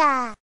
か。